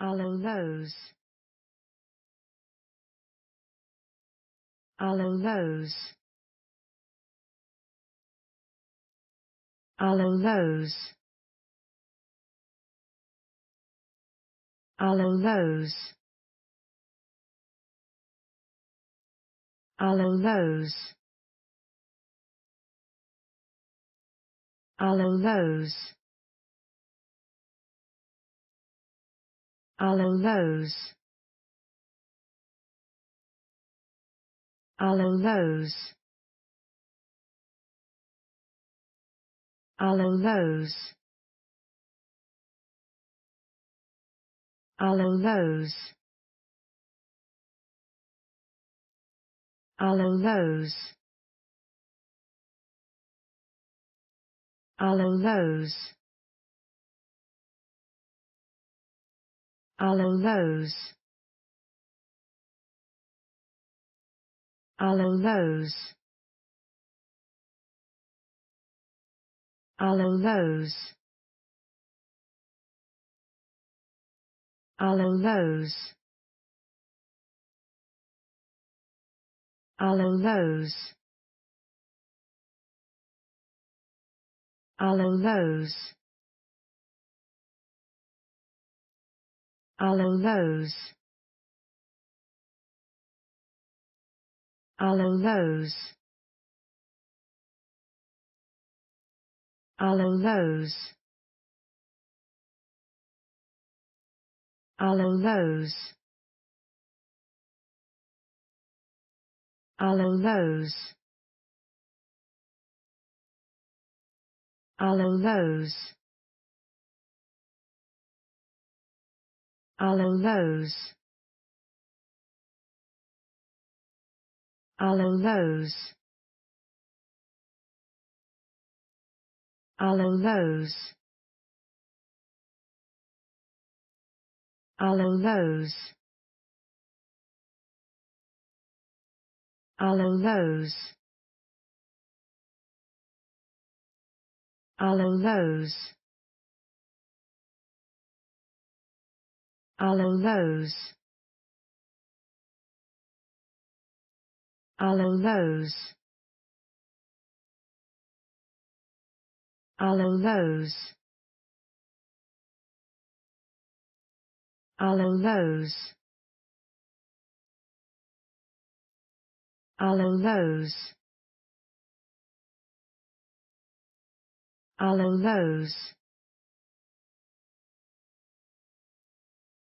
Allhallows Allhallows Allhallows Allhallows Allhallows Allhallows Allhallows Allhallows Allhallows Allhallows Allhallows Allhallows Allhallows Allhallows Allhallows Allhallows Allhallows Allhallows Allhallows Allhallows Allhallows Allhallows Allhallows Allhallows Allhallows Allhallows Allhallows Allhallows Allhallows Allhallows Allhallows Allhallows Allhallows Allhallows Allhallows Allhallows